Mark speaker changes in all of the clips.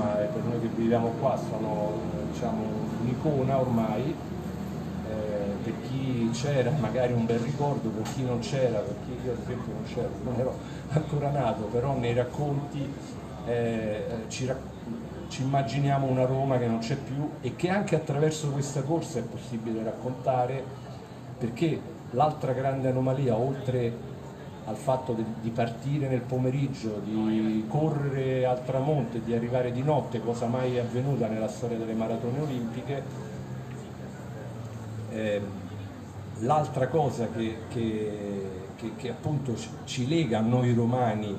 Speaker 1: ma per noi che viviamo qua sono diciamo, un'icona ormai, eh, per chi c'era magari un bel ricordo, per chi non c'era, per chi io ad esempio non c'ero, non ero ancora nato, però nei racconti eh, ci, ci immaginiamo una Roma che non c'è più e che anche attraverso questa corsa è possibile raccontare perché l'altra grande anomalia, oltre al fatto di, di partire nel pomeriggio, di correre al tramonto e di arrivare di notte, cosa mai avvenuta nella storia delle maratone olimpiche. Eh, l'altra cosa che, che, che, che, appunto ci lega a noi romani,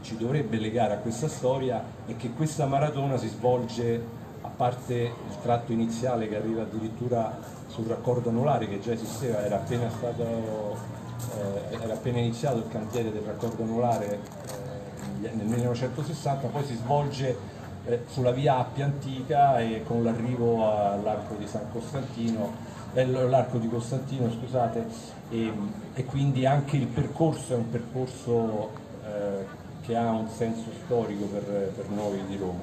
Speaker 1: ci dovrebbe legare a questa storia, è che questa maratona si svolge, a parte il tratto iniziale che arriva addirittura sul raccordo anulare che già esisteva, era appena stato eh, era appena iniziato il cantiere del raccordo anulare eh, nel 1960, poi si svolge eh, sulla via Appia antica e con l'arrivo all'arco di San Costantino, eh, l'arco di Costantino scusate, e, e, quindi anche il percorso è un percorso eh, che ha un senso storico per, per noi di Roma.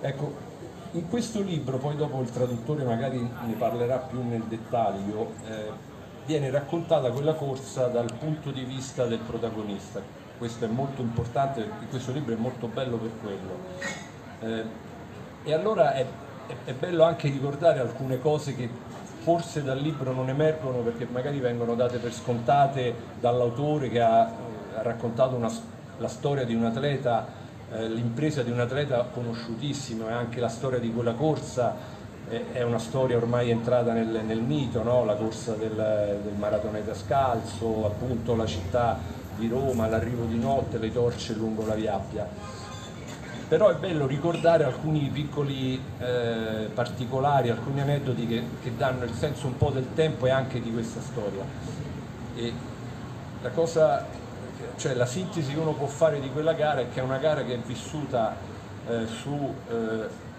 Speaker 1: Ecco, in questo libro, poi dopo il traduttore magari ne parlerà più nel dettaglio, eh, viene raccontata quella corsa dal punto di vista del protagonista. Questo è molto importante, questo libro è molto bello per quello. Eh, e allora è, è, è, bello anche ricordare alcune cose che forse dal libro non emergono perché magari vengono date per scontate dall'autore che ha, ha raccontato una, la storia di un atleta, eh, l'impresa di un atleta conosciutissimo e anche la storia di quella corsa è una storia ormai entrata nel, nel mito, no? la corsa del, del maratoneta scalzo, appunto la città di Roma, l'arrivo di notte, le torce lungo la via Appia. Però è bello ricordare alcuni piccoli eh, particolari, alcuni aneddoti che, che, danno il senso un po' del tempo e anche di questa storia. E la cosa, cioè la sintesi che uno può fare di quella gara è che è una gara che è vissuta eh, su eh,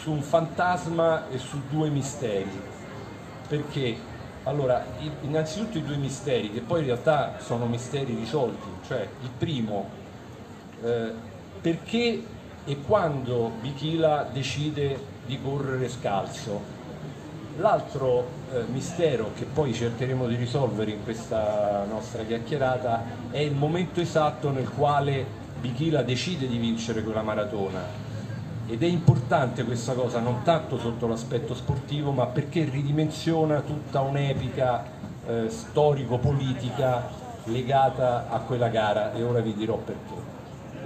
Speaker 1: su un fantasma e su due misteri. Perché? Allora, innanzitutto i due misteri, che poi in realtà sono misteri risolti, cioè il primo, eh, perché e quando Bichila decide di correre scalzo. L'altro eh, mistero che poi cercheremo di risolvere in questa nostra chiacchierata è il momento esatto nel quale Bichila decide di vincere quella maratona ed è importante questa cosa non tanto sotto l'aspetto sportivo ma perché ridimensiona tutta un'epica eh, storico-politica legata a quella gara. E ora vi dirò perché.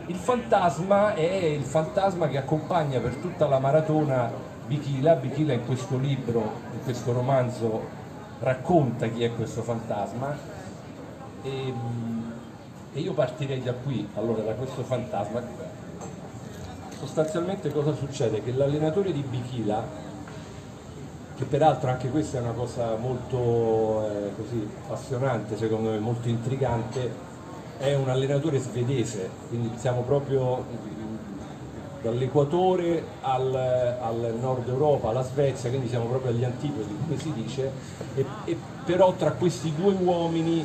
Speaker 1: Il fantasma è il fantasma che accompagna per tutta la maratona Bichila, Bichila in questo libro, in questo romanzo racconta chi è questo fantasma. E, e io partirei da qui, allora da questo fantasma sostanzialmente cosa succede? Che l'allenatore di Bichila, che peraltro anche questa è una cosa molto eh, così, appassionante, secondo me molto intrigante, è un allenatore svedese, quindi siamo proprio dall'equatore al, al, nord Europa, alla Svezia, quindi siamo proprio agli antipodi, come si dice, e, e però tra questi due uomini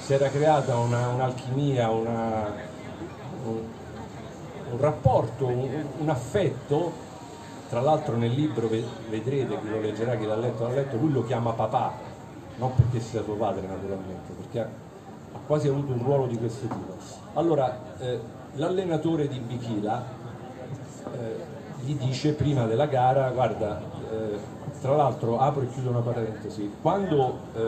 Speaker 1: si era creata un'alchimia, una, un, un rapporto, un, un affetto, tra l'altro nel libro vedrete, chi lo leggerà, chi l'ha letto, l'ha letto, lui lo chiama papà, non perché sia suo padre naturalmente, perché ha, quasi avuto un ruolo di questo tipo. Allora, eh, l'allenatore di Bichila eh, gli dice prima della gara, guarda, eh, tra l'altro apro e chiudo una parentesi, quando eh,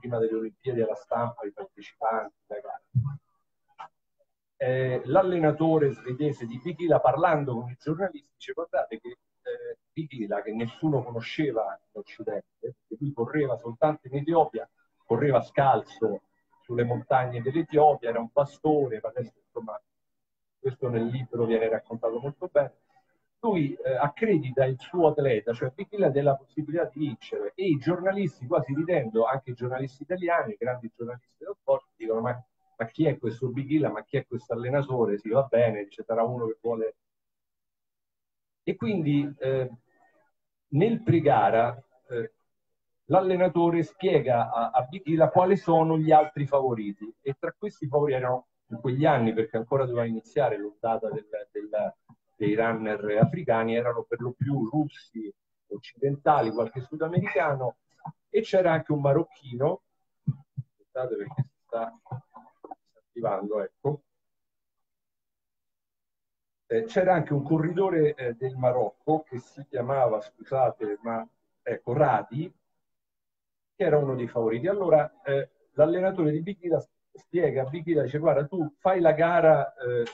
Speaker 1: prima delle Olimpiadi alla stampa i partecipanti, gara, eh, l'allenatore svedese di Bigila parlando con i giornalisti dice guardate che eh, Bigila che nessuno conosceva in Occidente, perché lui correva soltanto in Etiopia, correva scalzo sulle montagne dell'Etiopia, era un pastore, adesso insomma questo nel libro viene raccontato molto bene, lui eh, accredita il suo atleta, cioè Bigila, della possibilità di vincere. E i giornalisti, quasi ridendo, anche i giornalisti italiani, grandi giornalisti dello sport, dicono ma ma chi è questo Bighilla, ma chi è questo allenatore? Sì, va bene, sarà uno che vuole... E quindi eh, nel pre-gara eh, l'allenatore spiega a, a Bighilla quali sono gli altri favoriti. E tra questi favoriti erano in quegli anni, perché ancora doveva iniziare l'ondata del, del, dei runner africani erano per lo più russi, occidentali, qualche sudamericano e c'era anche un marocchino, aspettate perché sta attivando, ecco, eh, c'era anche un corridore eh, del Marocco che si chiamava, scusate, ma ecco, Radi, che era uno dei favoriti. Allora eh, l'allenatore di Bichida spiega a Bichida, dice guarda tu fai la gara, eh,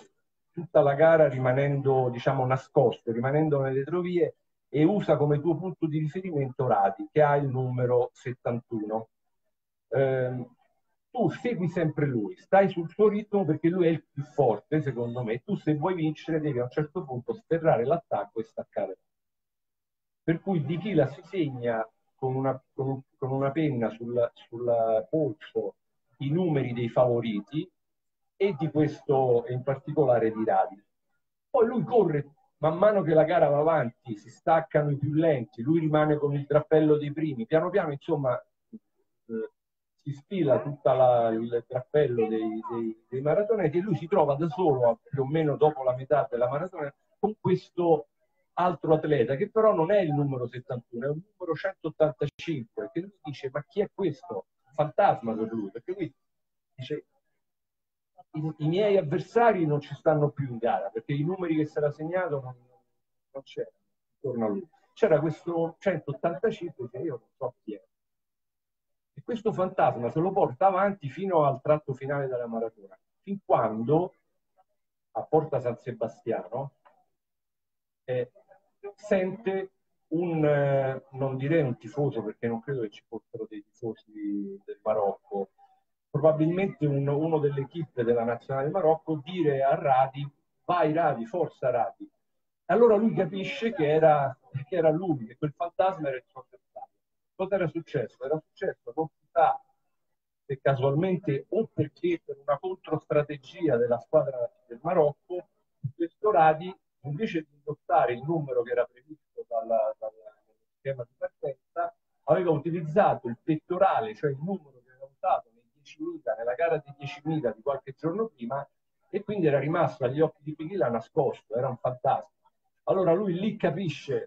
Speaker 1: tutta la gara rimanendo diciamo nascosto, rimanendo nelle retrovie e usa come tuo punto di riferimento Radi, che ha il numero 71. Eh, tu segui sempre lui, stai sul suo ritmo perché lui è il più forte, secondo me. Tu se vuoi vincere devi a un certo punto sferrare l'attacco e staccare. Per cui Di Chila si segna con una, con, con una penna sul, sul polso i numeri dei favoriti e di questo in particolare di Radi. Poi lui corre man mano che la gara va avanti, si staccano i più lenti, lui rimane con il drappello dei primi, piano piano insomma eh, si sfila tutto il trappello dei, dei, dei maratoneti e lui si trova da solo, più o meno dopo la metà della maratona, con questo altro atleta che però non è il numero 71, è un numero 185, che lui dice ma chi è questo? Fantasma per lui, perché lui dice i, i miei avversari non ci stanno più in gara, perché i numeri che si era segnato non, non c'erano intorno a lui. C'era questo 185 che io non so chi è e questo fantasma se lo porta avanti fino al tratto finale della maratona, fin quando a Porta San Sebastiano eh, sente un, eh, non direi un tifoso perché non credo che ci fossero dei tifosi del Marocco, probabilmente un, uno dell'equipe della nazionale Marocco dire a Radi vai Radi, forza Radi. Allora lui capisce che era, che era lui, che quel fantasma era il suo Cosa era successo? Era successo, non si sa se casualmente o perché per una controstrategia della squadra del Marocco, questo Radi, invece di indossare il numero che era previsto dalla, dal schema di partenza, aveva utilizzato il pettorale, cioè il numero che aveva usato nei 10.000, nella gara dei 10.000 di qualche giorno prima, e quindi era rimasto agli occhi di Pichila nascosto, era un fantasma. Allora lui lì capisce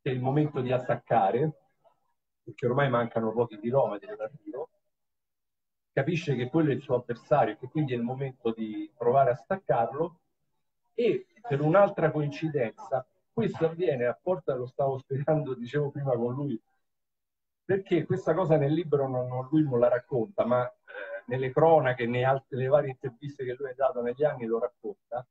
Speaker 1: che è il momento di attaccare, perché ormai mancano pochi chilometri dall'arrivo, capisce che quello è il suo avversario e che quindi è il momento di provare a staccarlo e per un'altra coincidenza questo avviene a Porta, lo stavo spiegando, dicevo prima con lui, perché questa cosa nel libro non, non lui non la racconta, ma eh, nelle cronache, nelle varie interviste che lui ha dato negli anni lo racconta,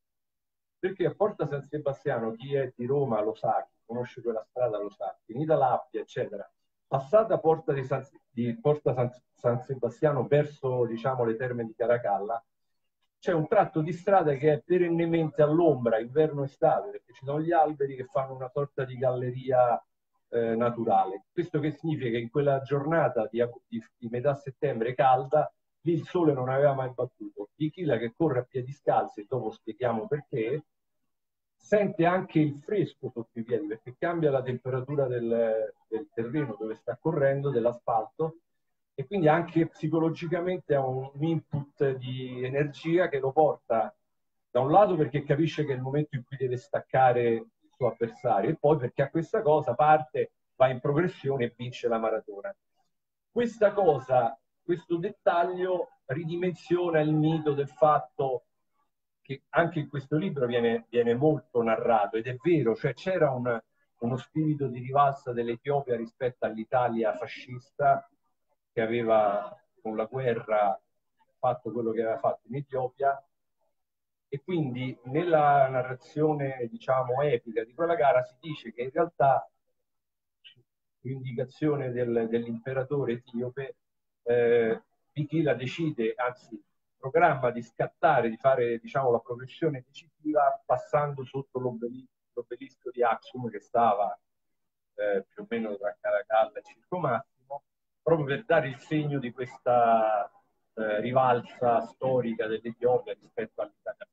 Speaker 1: perché a Porta San Sebastiano chi è di Roma lo sa, chi conosce quella strada lo sa, finita l'Appia, eccetera, Passata Porta, di San, di Porta San, San, Sebastiano verso diciamo, le terme di Caracalla, c'è un tratto di strada che è perennemente all'ombra, inverno-estate, perché ci sono gli alberi che fanno una sorta di galleria eh, naturale. Questo che significa che in quella giornata di, di, di, metà settembre calda, lì il sole non aveva mai battuto. Ichila che corre a piedi scalzi, e dopo spieghiamo perché, sente anche il fresco sotto i piedi perché cambia la temperatura del, del terreno dove sta correndo, dell'asfalto, e quindi anche psicologicamente ha un input di energia che lo porta da un lato perché capisce che è il momento in cui deve staccare il suo avversario e poi perché a questa cosa parte, va in progressione e vince la maratona. Questa cosa, questo dettaglio ridimensiona il mito del fatto che anche in questo libro viene, viene molto narrato ed è vero, cioè c'era un, uno spirito di rivalsa dell'Etiopia rispetto all'Italia fascista che aveva con la guerra fatto quello che aveva fatto in Etiopia. E quindi nella narrazione diciamo epica di quella gara si dice che in realtà su indicazione del, dell'imperatore etiope eh, Bichila decide, anzi programma di scattare, di fare diciamo, la progressione decisiva passando sotto l'obelisco, di Axum che stava eh, più o meno tra Caracalla e Circo Massimo, proprio per dare il segno di questa eh, rivalsa storica dell'Etiopia rispetto all'Italia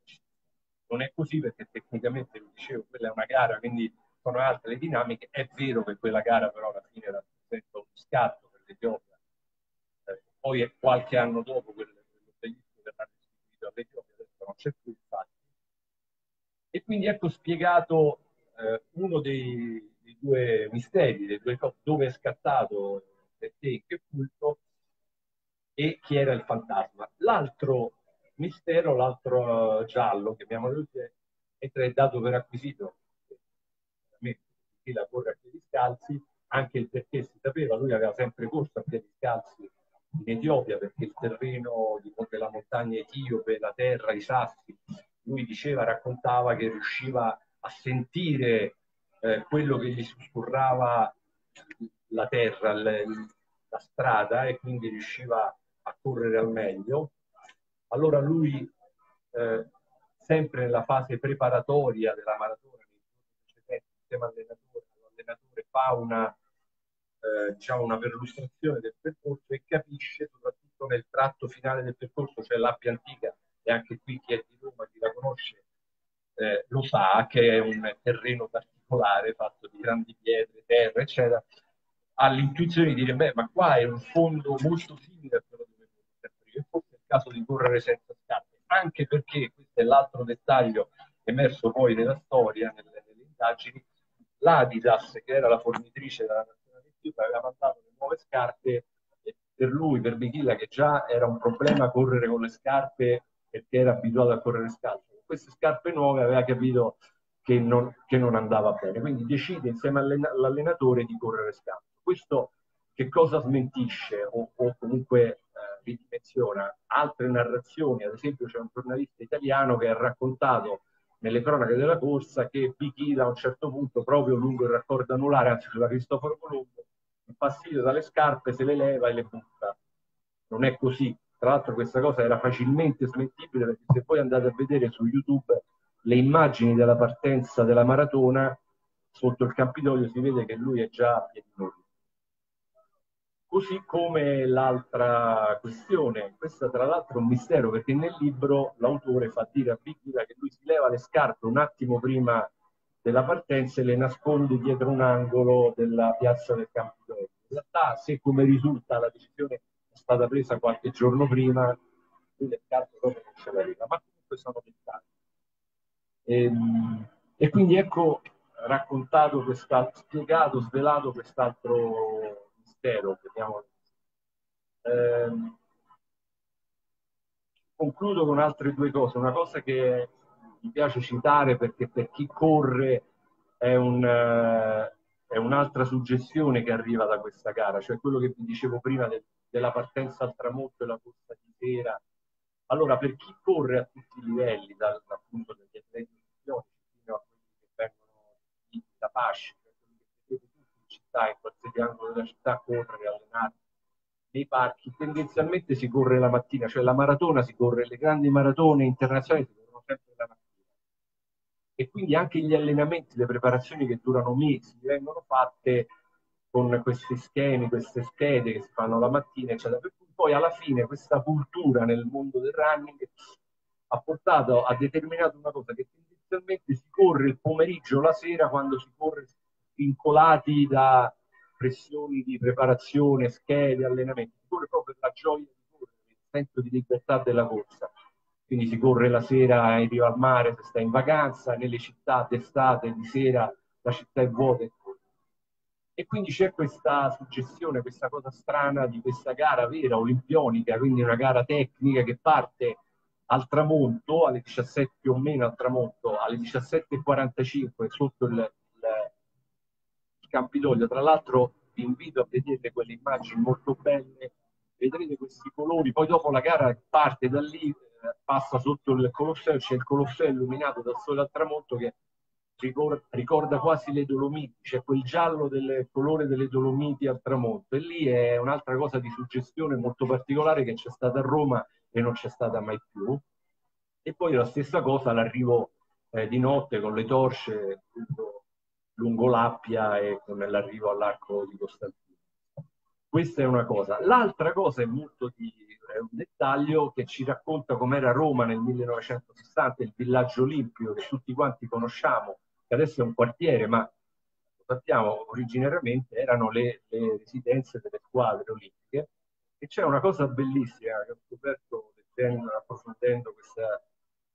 Speaker 1: Non è così perché tecnicamente, lo dicevo, quella è una gara, quindi sono altre le dinamiche. È vero che quella gara però alla fine rappresenta uno scatto per l'Etiopia. Eh, poi qualche anno dopo quel verrà restituito all'Etiopia, adesso non c'è più infatti. E quindi ecco spiegato eh, uno dei, dei, due misteri, dei due, dove è scattato, perché, in che punto e chi era il fantasma. L'altro mistero, l'altro giallo, che abbiamo detto, è dato per acquisito. A me chi la corre a piedi scalzi, anche il perché si sapeva, lui aveva sempre corso a piedi scalzi in Etiopia perché il terreno della montagna etiope, la terra, i sassi, lui diceva, raccontava che riusciva a sentire eh, quello che gli sussurrava la terra, le, la strada e quindi riusciva a correre al meglio. Allora lui, eh, sempre nella fase preparatoria della maratona, insieme all'allenatore, l'allenatore fa una, eh, diciamo una perlustrazione del percorso e capisce, soprattutto nel tratto finale del percorso, cioè l'Appia Antica, e anche qui chi è di Roma, chi la conosce, eh, lo sa che è un terreno particolare fatto di grandi pietre, terra, eccetera, ha l'intuizione di dire, beh, ma qua è un fondo molto simile a quello dove corro prima, e forse è il caso di correre senza scarpe, anche perché, questo è l'altro dettaglio emerso poi nella storia, nelle, nelle indagini, l'Adidas, che era la fornitrice della Etiope, aveva mandato le nuove scarpe per lui, per Bichilla, che già era un problema correre con le scarpe perché era abituato a correre scalzo. Con queste scarpe nuove aveva capito che non, che non andava bene, quindi decide insieme all'allenatore di correre scalzo. Questo che cosa smentisce o, o comunque eh, ridimensiona altre narrazioni, ad esempio c'è un giornalista italiano che ha raccontato nelle cronache della corsa che Bichila a un certo punto, proprio lungo il raccordo anulare, anzi sulla Cristoforo Colombo, impassito dalle scarpe, se le leva e le butta. Non è così. Tra l'altro questa cosa era facilmente smentibile perché se poi andate a vedere su YouTube le immagini della partenza della maratona, sotto il Campidoglio si vede che lui è già a piedi nudi. Così come l'altra questione, questa tra l'altro è un mistero perché nel libro l'autore fa dire a Bichila che lui si leva le scarpe un attimo prima della partenza e le nasconde dietro un angolo della piazza del Campidoglio. Realtà, se come risulta la decisione è stata presa qualche giorno prima, lui le scarpe proprio non ce l'aveva, ma comunque sono dettagli. E, ehm, e quindi ecco raccontato quest'altro, spiegato, svelato quest'altro mistero, chiamiamolo. Eh, concludo con altre due cose. Una cosa che mi piace citare perché per chi corre è, un, è un'altra suggestione che arriva da questa gara, cioè quello che vi dicevo prima de, della partenza al tramonto e la corsa di sera. Allora, per chi corre a tutti i livelli, dal, appunto dagli atleti fino a quelli che vengono da Pasci, città, in qualsiasi angolo della città, correre, allenarsi nei parchi, tendenzialmente si corre la mattina, cioè la maratona si corre, le grandi maratone internazionali si corrono sempre la mattina. E quindi anche gli allenamenti, le preparazioni che durano mesi vengono fatte con questi schemi, queste schede che si fanno la mattina, eccetera. Per cui poi alla fine questa cultura nel mondo del running ha portato, ha determinato una cosa che tendenzialmente si corre il pomeriggio la sera quando si corre vincolati da pressioni di preparazione, schede, allenamenti, si corre proprio la gioia di correre, il senso di libertà della corsa. Quindi si corre la sera in riva al mare se sta in vacanza, nelle città d'estate, di sera la città è vuota e e quindi c'è questa suggestione, questa cosa strana di questa gara vera olimpionica, quindi una gara tecnica che parte al tramonto, alle 17 più o meno al tramonto, alle 17.45 sotto il Campidoglio. Tra l'altro vi invito a vedere quelle immagini molto belle, vedrete questi colori, poi dopo la gara parte da lì, passa sotto il Colosseo, c'è il Colosseo illuminato dal sole al tramonto che ricorda, quasi le Dolomiti, c'è quel giallo del colore delle Dolomiti al tramonto e lì è un'altra cosa di suggestione molto particolare che c'è stata a Roma e non c'è stata mai più. E poi la stessa cosa l'arrivo eh, di notte con le torce, lungo l'Appia e con l'arrivo all'arco di Costantino. Questa è una cosa. L'altra cosa è molto di è un dettaglio che ci racconta com'era Roma nel 1960, il villaggio olimpico che tutti quanti conosciamo, che adesso è un quartiere, ma lo sappiamo originariamente erano le, le residenze delle squadre olimpiche. E c'è una cosa bellissima che ho scoperto leggendo, approfondendo questa,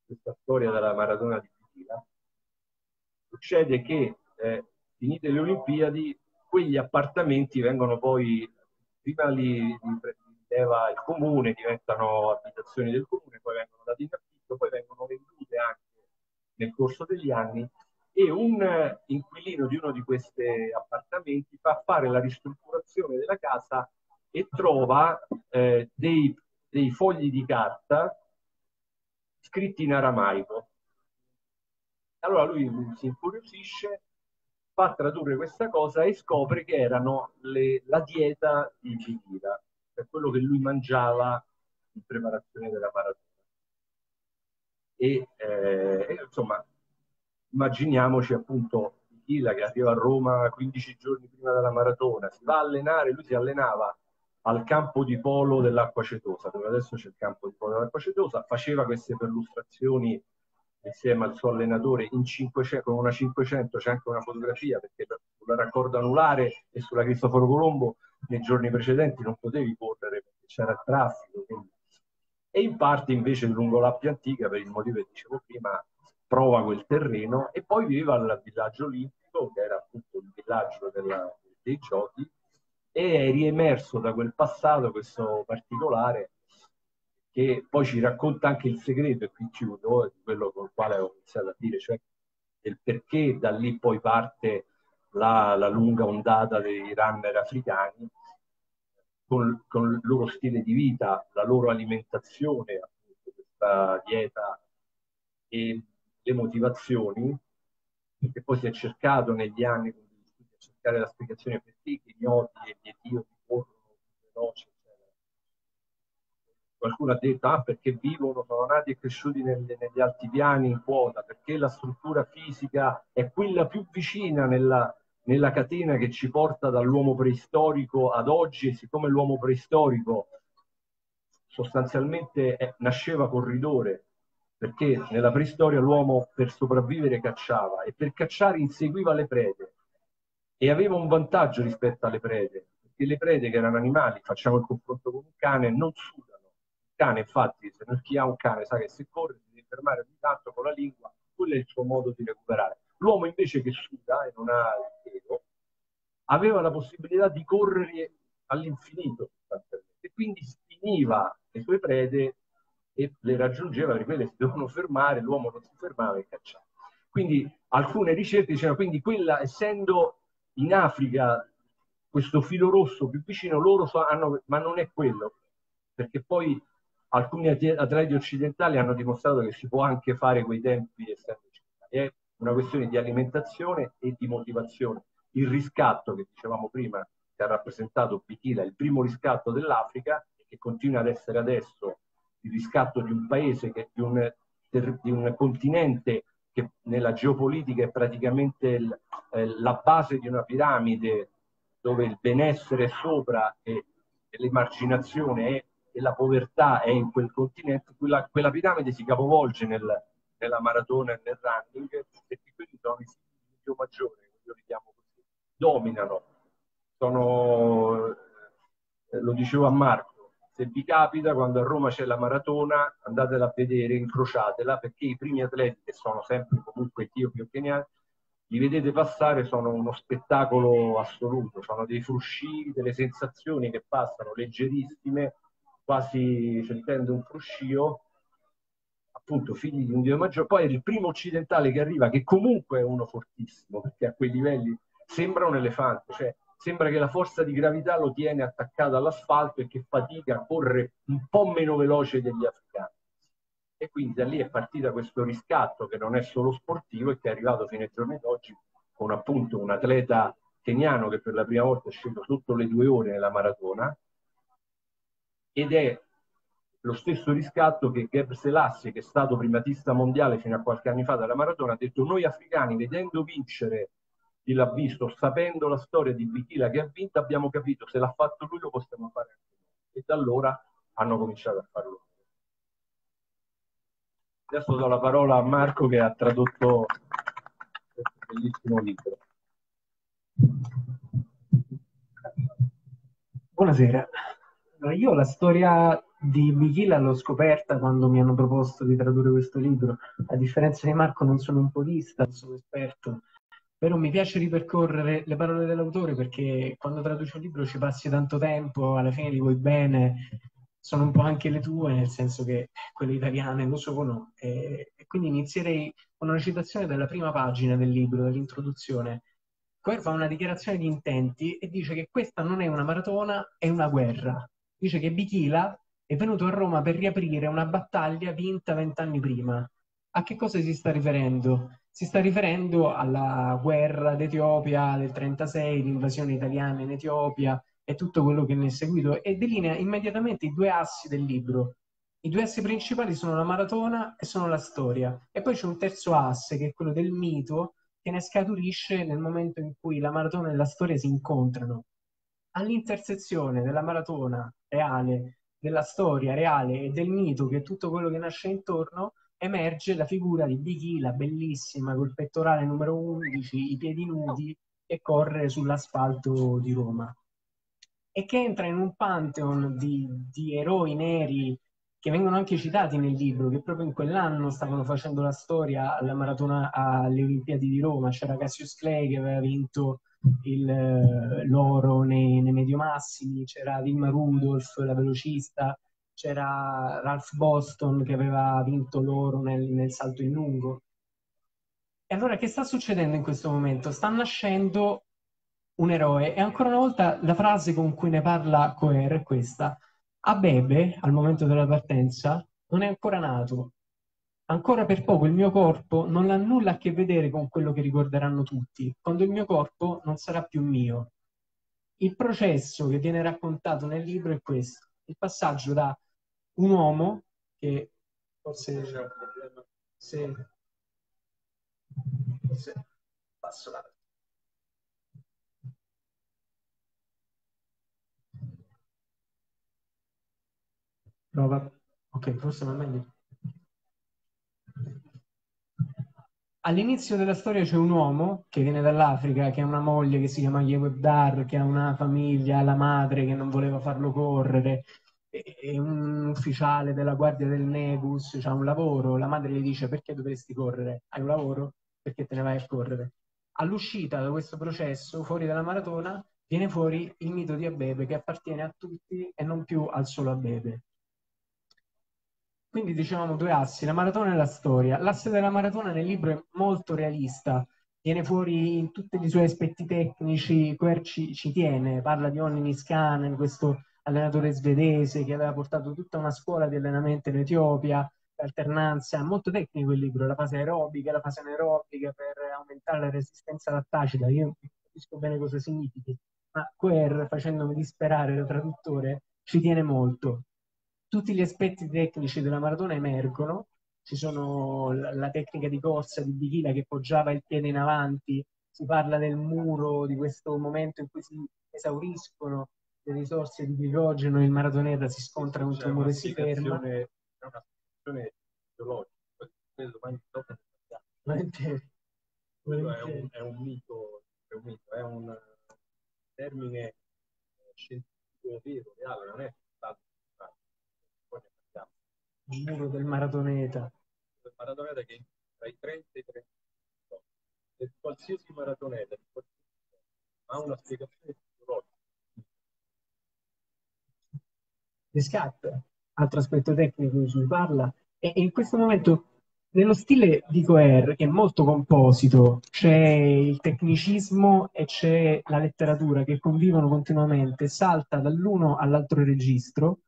Speaker 1: questa storia della maratona di Pila, succede che eh, finite le Olimpiadi quegli appartamenti vengono poi, prima li, li prendeva il comune, diventano abitazioni del comune, poi vengono dati in affitto, poi vengono vendute anche nel corso degli anni e un inquilino di uno di questi appartamenti fa fare la ristrutturazione della casa e trova eh, dei, dei fogli di carta scritti in aramaico. Allora lui si incuriosisce, fa tradurre questa cosa e scopre che erano le, la dieta di Per quello che lui mangiava in preparazione della maratona. E eh, insomma, immaginiamoci appunto Vigila che arriva a Roma 15 giorni prima della maratona, si va a allenare, lui si allenava al campo di polo dell'acqua cetosa, dove adesso c'è il campo di polo dell'acqua cetosa, faceva queste perlustrazioni insieme al suo allenatore in 500, con una 500 c'è anche una fotografia perché sulla raccordo anulare e sulla Cristoforo Colombo nei giorni precedenti non potevi correre perché c'era il traffico quindi. e in parte invece lungo l'Appia Antica per il motivo che dicevo prima prova quel terreno e poi viveva al villaggio olimpico che era appunto il villaggio della, dei giochi e è riemerso da quel passato questo particolare che poi ci racconta anche il segreto, e qui chiudo, di quello con il quale ho iniziato a dire, cioè del perché da lì poi parte la, la lunga ondata dei runner africani, con, con, il loro stile di vita, la loro alimentazione, appunto, questa dieta e le motivazioni, che poi si è cercato negli anni cercare la spiegazione perché i ignoti e gli etiopi corrono veloci. Qualcuno ha detto, ah, perché vivono, sono nati e cresciuti negli, negli altipiani in quota, perché la struttura fisica è quella più vicina nella, nella catena che ci porta dall'uomo preistorico ad oggi e siccome l'uomo preistorico sostanzialmente è, nasceva corridore perché nella preistoria l'uomo per sopravvivere cacciava e per cacciare inseguiva le prede e aveva un vantaggio rispetto alle prede, perché le prede che erano animali, facciamo il confronto con un cane, non sudano. Il cane, infatti, se chi ha un cane sa che se corre si deve fermare ogni tanto con la lingua, quello è il suo modo di recuperare. L'uomo invece che suda e non ha il pelo, aveva la possibilità di correre all'infinito e quindi spiniva le sue prede e le raggiungeva perché quelle si dovevano fermare, l'uomo non si fermava e cacciava. Quindi alcune ricerche dicevano, quindi quella essendo in Africa questo filo rosso più vicino loro so, hanno, ma non è quello, perché poi alcuni atleti occidentali hanno dimostrato che si può anche fare quei tempi essendoci. È una questione di alimentazione e di motivazione. Il riscatto che dicevamo prima, che ha rappresentato Bikila, il primo riscatto dell'Africa, che continua ad essere adesso il riscatto di un paese, che, di, un, di un continente che nella geopolitica è praticamente il, eh, la base di una piramide dove il benessere è sopra e, e l'emarginazione è, e la povertà è in quel continente, quella, quella piramide si capovolge nel, nella maratona e nel running sono i figli di Dio maggiore, io li chiamo così, dominano, sono, eh, lo dicevo a Marco, se vi capita quando a Roma c'è la maratona andatela a vedere, incrociatela perché i primi atleti che sono sempre comunque etiopi o keniani li vedete passare sono uno spettacolo assoluto, sono dei frusci, delle sensazioni che passano leggerissime, quasi si intende un fruscio, appunto figli di un dio maggiore. Poi è il primo occidentale che arriva, che comunque è uno fortissimo, perché a quei livelli sembra un elefante, cioè sembra che la forza di gravità lo tiene attaccato all'asfalto e che fatica a correre un po' meno veloce degli africani. E quindi da lì è partito questo riscatto che non è solo sportivo e che è arrivato fino ai giorni d'oggi con appunto un atleta keniano che per la prima volta è sceso sotto le due ore nella maratona ed è lo stesso riscatto che Geb Selassie, che è stato primatista mondiale fino a qualche anno fa dalla maratona, ha detto noi africani vedendo vincere chi l'ha visto, sapendo la storia di Bichila che ha vinto, abbiamo capito se l'ha fatto lui lo possiamo fare anche noi. E da allora hanno cominciato a farlo. Adesso do la parola a Marco che ha tradotto questo bellissimo libro.
Speaker 2: Buonasera. Io la storia di Bichila l'ho scoperta quando mi hanno proposto di tradurre questo libro. A differenza di Marco non sono un podista, non sono esperto, però mi piace ripercorrere le parole dell'autore perché quando traduci un libro ci passi tanto tempo, alla fine li vuoi bene, sono un po' anche le tue, nel senso che quelle italiane lo sono. E, e quindi inizierei con una citazione della prima pagina del libro, dell'introduzione. Coer fa una dichiarazione di intenti e dice che questa non è una maratona, è una guerra. Dice che Bichila è venuto a Roma per riaprire una battaglia vinta vent'anni prima. A che cosa si sta riferendo? Si sta riferendo alla guerra d'Etiopia del 36, l'invasione italiana in Etiopia e tutto quello che ne è seguito e delinea immediatamente i due assi del libro. I due assi principali sono la maratona e sono la storia. E poi c'è un terzo asse che è quello del mito che ne scaturisce nel momento in cui la maratona e la storia si incontrano. All'intersezione della maratona reale della storia reale e del mito, che è tutto quello che nasce intorno, emerge la figura di Bichila, bellissima, col pettorale numero 11, i piedi nudi, che corre sull'asfalto di Roma. E che entra in un pantheon di, di eroi neri che vengono anche citati nel libro, che proprio in quell'anno stavano facendo la storia alla maratona alle Olimpiadi di Roma. C'era Cassius Clay che aveva vinto il, eh, l'oro nei, nei medio massimi, c'era Vilma Rudolph, la velocista, c'era Ralph Boston che aveva vinto l'oro nel, nel salto in lungo. E allora che sta succedendo in questo momento? Sta nascendo un eroe e ancora una volta la frase con cui ne parla Coer è questa. Abebe, al momento della partenza, non è ancora nato, Ancora per poco il mio corpo non ha nulla a che vedere con quello che ricorderanno tutti, quando il mio corpo non sarà più mio. Il processo che viene raccontato nel libro è questo, il passaggio da un uomo che forse c'è un problema, se, forse passo là. Prova. Ok, forse va meglio. All'inizio della storia c'è un uomo che viene dall'Africa, che ha una moglie che si chiama Yewebdar, che ha una famiglia, la madre che non voleva farlo correre, è un ufficiale della guardia del Negus, ha un lavoro, la madre gli dice perché dovresti correre? Hai un lavoro? Perché te ne vai a correre? All'uscita da questo processo, fuori dalla maratona, viene fuori il mito di Abebe che appartiene a tutti e non più al solo Abebe. Quindi dicevamo due assi, la maratona e la storia. L'asse della maratona nel libro è molto realista, viene fuori in tutti i suoi aspetti tecnici, Quer ci, tiene, parla di Onni Niskanen, questo allenatore svedese che aveva portato tutta una scuola di allenamento in Etiopia, alternanza, molto tecnico il libro, la fase aerobica, la fase anaerobica per aumentare la resistenza lattacida, io non capisco bene cosa significhi, ma Quer, facendomi disperare da traduttore, ci tiene molto tutti gli aspetti tecnici della maratona emergono, ci sono la, la tecnica di corsa di Bichila che poggiava il piede in avanti, si parla del muro, di questo momento in cui si esauriscono le risorse di glicogeno e il maratoneta si scontra contro il muro e si ferma. È una spiegazione ideologica, domani dopo
Speaker 3: Volentieri. È un, è un mito, è un, mito, è un termine scientifico vero, reale, non è
Speaker 2: il muro del maratoneta.
Speaker 3: Il maratoneta che tra i 30 e i 30 e qualsiasi maratoneta ha una spiegazione psicologica.
Speaker 2: Le scarpe, altro aspetto tecnico di cui parla, e in questo momento nello stile di Coer, che è molto composito, c'è il tecnicismo e c'è la letteratura che convivono continuamente, salta dall'uno all'altro registro,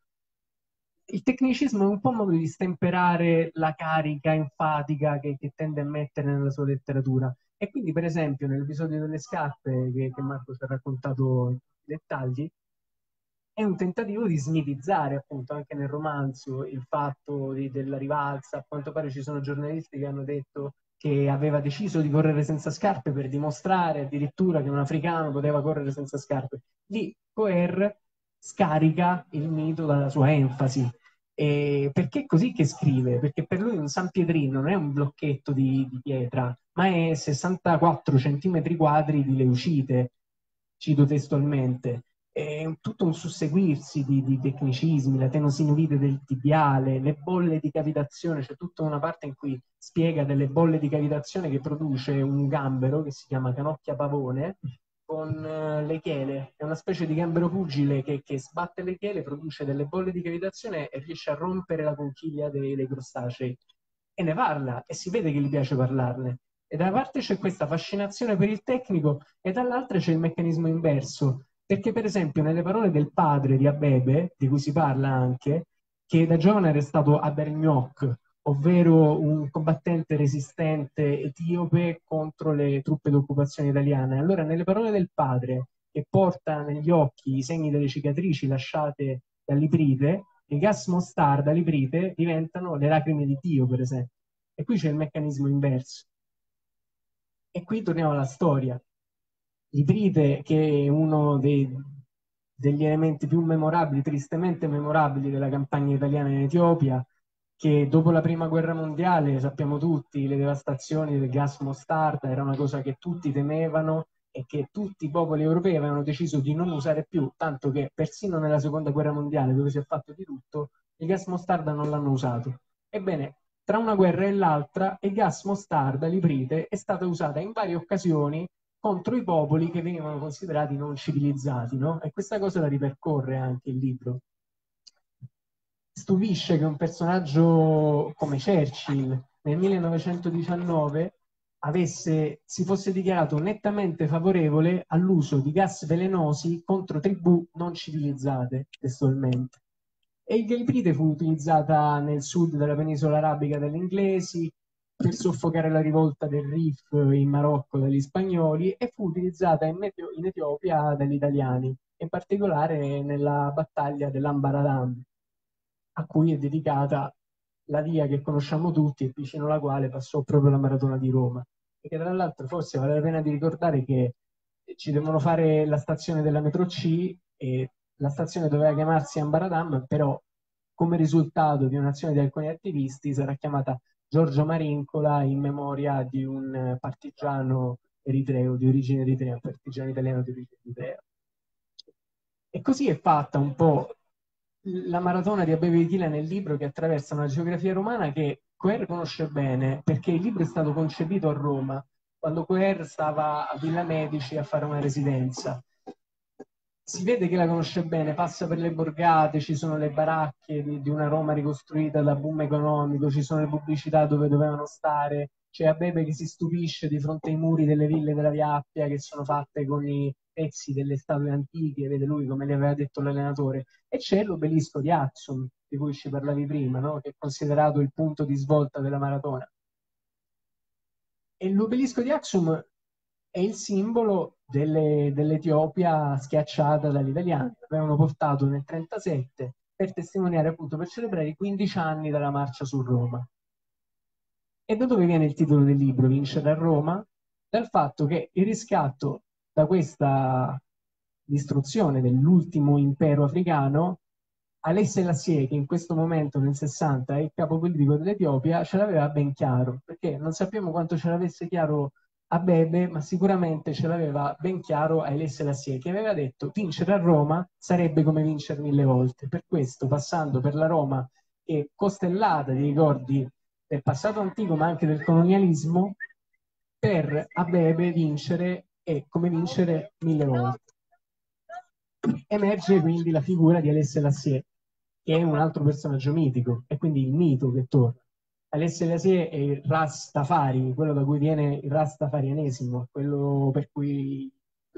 Speaker 2: il tecnicismo è un po' un modo di stemperare la carica enfatica che, che, tende a mettere nella sua letteratura. E quindi, per esempio, nell'episodio delle scarpe che, che Marco ci ha raccontato in dettagli, è un tentativo di smitizzare, appunto, anche nel romanzo, il fatto di, della rivalsa. A quanto pare ci sono giornalisti che hanno detto che aveva deciso di correre senza scarpe per dimostrare addirittura che un africano poteva correre senza scarpe. Lì Coer scarica il mito dalla sua enfasi e perché è così che scrive? Perché per lui un San Pietrino non è un blocchetto di, di pietra, ma è 64 centimetri quadri di leucite, cito testualmente. è tutto un susseguirsi di, di tecnicismi, la tenosinuvite del tibiale, le bolle di cavitazione, c'è tutta una parte in cui spiega delle bolle di cavitazione che produce un gambero che si chiama canocchia pavone con uh, le chele, è una specie di gambero pugile che, che, sbatte le chele, produce delle bolle di cavitazione e riesce a rompere la conchiglia dei, dei crostacei. E ne parla e si vede che gli piace parlarne. E da una parte c'è questa fascinazione per il tecnico e dall'altra c'è il meccanismo inverso, perché per esempio nelle parole del padre di Abebe, di cui si parla anche, che da giovane era stato Abergnok, ovvero un combattente resistente etiope contro le truppe d'occupazione italiane. Allora nelle parole del padre, che porta negli occhi i segni delle cicatrici lasciate dall'iprite, il gas mostarda, l'iprite, diventano le lacrime di Dio, per esempio. E qui c'è il meccanismo inverso. E qui torniamo alla storia. Iprite, che è uno dei, degli elementi più memorabili, tristemente memorabili della campagna italiana in Etiopia, che dopo la prima guerra mondiale, sappiamo tutti, le devastazioni del gas mostarda era una cosa che tutti temevano e che tutti i popoli europei avevano deciso di non usare più, tanto che persino nella seconda guerra mondiale, dove si è fatto di tutto, il gas mostarda non l'hanno usato. Ebbene, tra una guerra e l'altra, il gas mostarda, l'iprite, è stata usata in varie occasioni contro i popoli che venivano considerati non civilizzati, no? E questa cosa la ripercorre anche il libro. Stupisce che un personaggio come Churchill nel 1919 avesse, si fosse dichiarato nettamente favorevole all'uso di gas velenosi contro tribù non civilizzate, testualmente. E il geliprite fu utilizzata nel sud della penisola arabica dagli inglesi, per soffocare la rivolta del Rif in Marocco dagli spagnoli e fu utilizzata in, in Etiopia dagli italiani, in particolare nella battaglia dell'Ambaradam, a cui è dedicata la via che conosciamo tutti e vicino alla quale passò proprio la maratona di Roma. E tra l'altro forse vale la pena di ricordare che ci devono fare la stazione della metro C e la stazione doveva chiamarsi Ambaradam, però come risultato di un'azione di alcuni attivisti sarà chiamata Giorgio Marincola in memoria di un partigiano eritreo di origine eritrea, un partigiano italiano di origine eritrea. E così è fatta un po' la maratona di Abebe Vitila nel libro che attraversa una geografia romana che Coer conosce bene perché il libro è stato concepito a Roma quando Coer stava a Villa Medici a fare una residenza. Si vede che la conosce bene, passa per le borgate, ci sono le baracche di, di, una Roma ricostruita da boom economico, ci sono le pubblicità dove dovevano stare, c'è Abebe che si stupisce di fronte ai muri delle ville della Via che sono fatte con i pezzi delle statue antiche, vede lui come le aveva detto l'allenatore, e c'è l'obelisco di Axum, di cui ci parlavi prima, no? che è considerato il punto di svolta della maratona. E l'obelisco di Axum è il simbolo delle, dell'Etiopia schiacciata dagli italiani. L'avevano portato nel 1937 per testimoniare, appunto, per celebrare i 15 anni dalla marcia su Roma. E da dove viene il titolo del libro, Vincere a Roma? Dal fatto che il riscatto da questa distruzione dell'ultimo impero africano, Alessia Selassie, che in questo momento nel 60 è il capo politico dell'Etiopia, ce l'aveva ben chiaro, perché non sappiamo quanto ce l'avesse chiaro a Bebe, ma sicuramente ce l'aveva ben chiaro a Haile Selassie, che aveva detto vincere a Roma sarebbe come vincere mille volte. Per questo, passando per la Roma, che è costellata di ricordi del passato antico, ma anche del colonialismo, per Abebe vincere è come vincere mille volte. Emerge quindi la figura di Alessia Lassier, che è un altro personaggio mitico, e quindi il mito che torna. Alessia Lasie è il Rastafari, quello da cui viene il Rastafarianesimo, quello per cui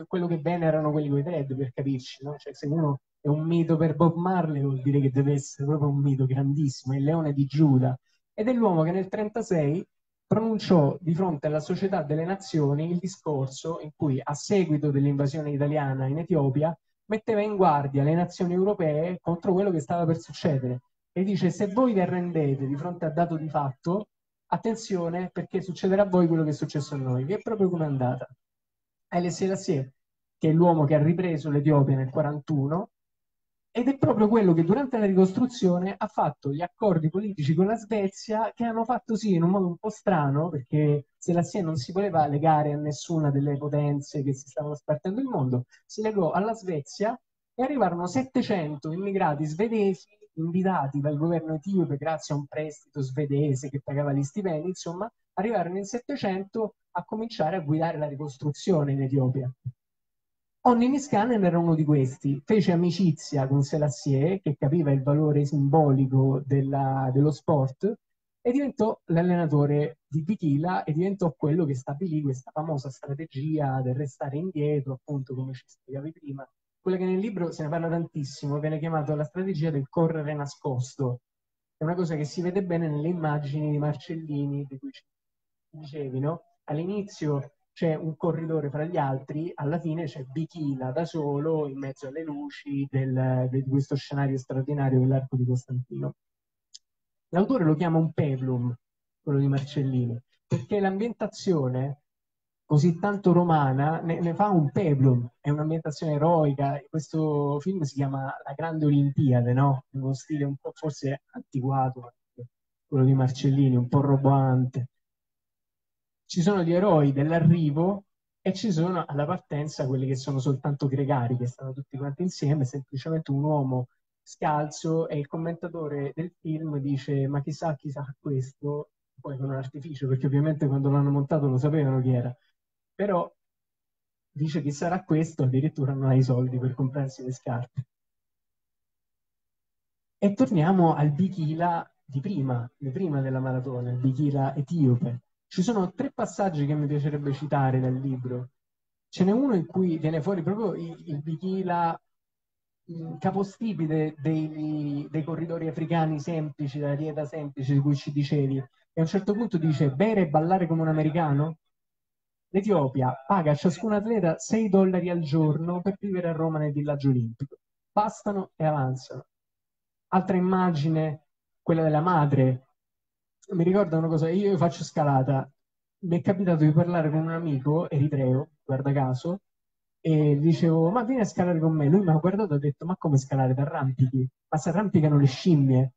Speaker 2: quello che venerano quelli con i dread, per capirci, no? Cioè, se uno è un mito per Bob Marley vuol dire che deve essere proprio un mito grandissimo, è il leone di Giuda, ed è l'uomo che nel 1936 pronunciò di fronte alla Società delle Nazioni il discorso in cui, a seguito dell'invasione italiana in Etiopia, metteva in guardia le nazioni europee contro quello che stava per succedere e dice se voi vi arrendete di fronte a dato di fatto, attenzione perché succederà a voi quello che è successo a noi, che è proprio come è andata. Haile Selassie, che è l'uomo che ha ripreso l'Etiopia nel 1941, ed è proprio quello che durante la ricostruzione ha fatto gli accordi politici con la Svezia che hanno fatto sì in un modo un po' strano perché Selassie non si voleva legare a nessuna delle potenze che si stavano spartendo il mondo, si legò alla Svezia e arrivarono 700 immigrati svedesi invitati dal governo etiope grazie a un prestito svedese che pagava gli stipendi, insomma, arrivarono in 700 a cominciare a guidare la ricostruzione in Etiopia. Onni Niskanen era uno di questi, fece amicizia con Selassie, che capiva il valore simbolico della, dello sport, e diventò l'allenatore di Bikila e diventò quello che stabilì questa famosa strategia del restare indietro, appunto come ci spiegavi prima, quella che nel libro se ne parla tantissimo, viene chiamata la strategia del correre nascosto. È una cosa che si vede bene nelle immagini di Marcellini di cui ci dicevi, no? All'inizio c'è un corridore fra gli altri, alla fine c'è Bikila da solo in mezzo alle luci del, di questo scenario straordinario dell'arco di Costantino. L'autore lo chiama un peplum, quello di Marcellini, perché l'ambientazione così tanto romana ne, ne, fa un peplum, è un'ambientazione eroica. Questo film si chiama La Grande Olimpiade, no? Uno stile un po' forse antiquato, quello di Marcellini, un po' roboante. Ci sono gli eroi dell'arrivo e ci sono alla partenza quelli che sono soltanto gregari, che stanno tutti quanti insieme, semplicemente un uomo scalzo e il commentatore del film dice ma chissà chi sa questo, poi con un artificio perché ovviamente quando l'hanno montato lo sapevano chi era, però dice chi sarà questo, addirittura non ha i soldi per comprarsi le scarpe. E torniamo al Bikila di prima, di prima della maratona, il Bikila etiope. Ci sono tre passaggi che mi piacerebbe citare dal libro. Ce n'è uno in cui viene fuori proprio il, il Bikila capostipite dei, dei, corridori africani semplici, della dieta semplice di cui ci dicevi, e a un certo punto dice bere e ballare come un americano? L'Etiopia paga a ciascun atleta 6 dollari al giorno per vivere a Roma nel villaggio olimpico. Bastano e avanzano. Altra immagine, quella della madre. Mi ricorda una cosa, io faccio scalata, mi è capitato di parlare con un amico eritreo, guarda caso, e dicevo, ma vieni a scalare con me. Lui mi ha guardato e ha detto, ma come scalare? T'arrampichi? Ma si arrampicano le scimmie.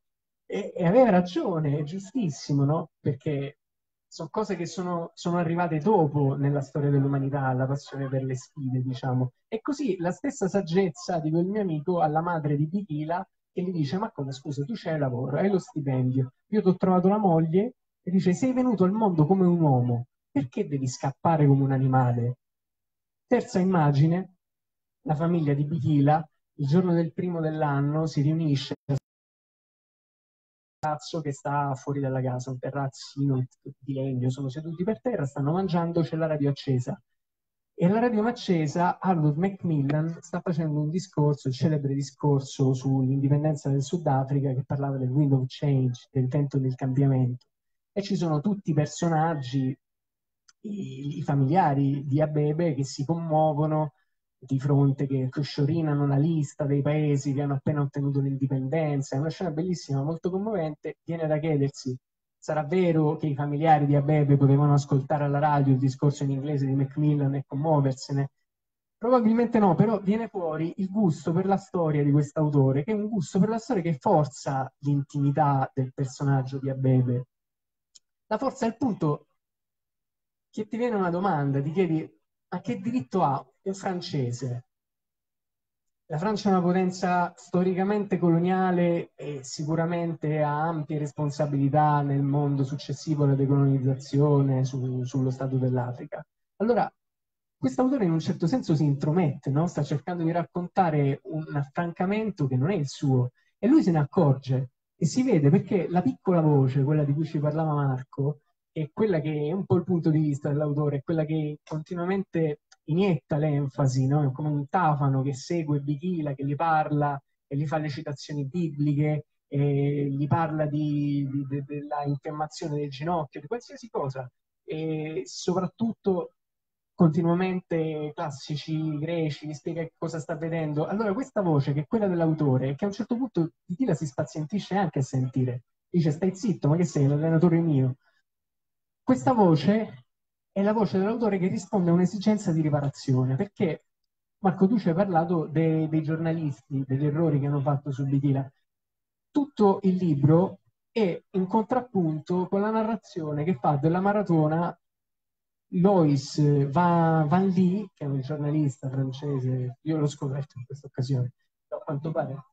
Speaker 2: E, e, aveva ragione, è giustissimo, no? Perché sono cose che sono, sono, arrivate dopo nella storia dell'umanità, la passione per le sfide, diciamo. E così la stessa saggezza di quel mio amico alla madre di Bichila che gli dice, ma come scusa, tu c'hai lavoro, hai lo stipendio, io ti ho trovato la moglie e dice, sei venuto al mondo come un uomo, perché devi scappare come un animale? Terza immagine, la famiglia di Bichila, il giorno del primo dell'anno, si riunisce terrazzo che sta fuori dalla casa, un terrazzino di legno, sono seduti per terra, stanno mangiando, c'è la radio accesa. E la radio accesa, Harold Macmillan sta facendo un discorso, il celebre discorso sull'indipendenza del Sudafrica che parlava del wind of change, del vento del cambiamento. E ci sono tutti i personaggi i, i familiari di Abebe che si commuovono di fronte che, che sciorinano la lista dei paesi che hanno appena ottenuto l'indipendenza. È una scena bellissima, molto commovente. Viene da chiedersi, sarà vero che i familiari di Abebe potevano ascoltare alla radio il discorso in inglese di Macmillan e commuoversene? Probabilmente no, però viene fuori il gusto per la storia di quest'autore, che è un gusto per la storia che forza l'intimità del personaggio di Abebe. La forza è il punto che ti viene una domanda, ti chiedi a che diritto ha un francese? La Francia è una potenza storicamente coloniale e sicuramente ha ampie responsabilità nel mondo successivo alla decolonizzazione, su, sullo stato dell'Africa. Allora, quest'autore in un certo senso si intromette, no? sta cercando di raccontare un affrancamento che non è il suo e lui se ne accorge e si vede perché la piccola voce, quella di cui ci parlava Marco, è quella che è un po' il punto di vista dell'autore, è quella che continuamente inietta l'enfasi, no? come un tafano che segue Bichila, che gli parla e gli fa le citazioni bibliche, e gli parla di, di, de, della infiammazione del ginocchio, di qualsiasi cosa, e soprattutto continuamente classici greci, spiega cosa sta vedendo. Allora questa voce, che è quella dell'autore, che a un certo punto Bichila si spazientisce anche a sentire, dice stai zitto, ma che sei l'allenatore mio? Questa voce è la voce dell'autore che risponde a un'esigenza di riparazione, perché Marco, tu ci hai parlato dei, dei giornalisti, degli errori che hanno fatto su Bitila. Tutto il libro è in contrappunto con la narrazione che fa della maratona Lois Van, Van Lee, che è un giornalista francese, io l'ho scoperto in questa occasione, quanto pare.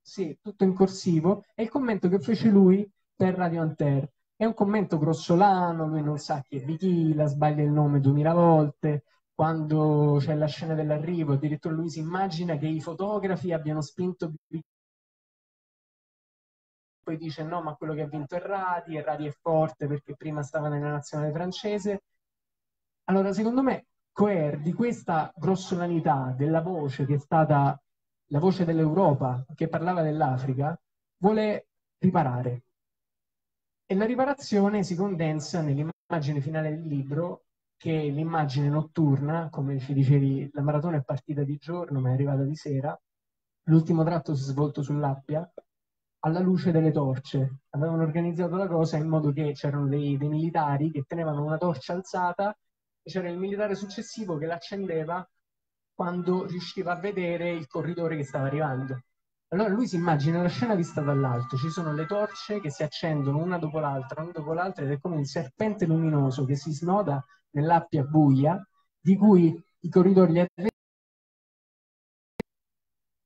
Speaker 2: Sì, tutto in corsivo. È il commento che fece lui per Radio Anter. È un commento grossolano, lui non sa chi è Vichila, sbaglia il nome duemila volte. Quando c'è la scena dell'arrivo, addirittura lui si immagina che i fotografi abbiano spinto poi dice no, ma quello che ha vinto è Radi, e Radi è forte perché prima stava nella nazionale francese. Allora, secondo me, Coer di questa grossolanità della voce che è stata la voce dell'Europa, che parlava dell'Africa, vuole riparare. E la riparazione si condensa nell'immagine finale del libro, che è l'immagine notturna, come ci dicevi, la maratona è partita di giorno ma è arrivata di sera, l'ultimo tratto si è svolto sull'Appia, alla luce delle torce. Avevano organizzato la cosa in modo che c'erano dei, dei militari che tenevano una torcia alzata e c'era il militare successivo che l'accendeva quando riusciva a vedere il corridore che stava arrivando. Allora lui si immagina la scena vista dall'alto, ci sono le torce che si accendono una dopo l'altra, una dopo l'altra, ed è come un serpente luminoso che si snoda nell'appia buia, di cui i corridori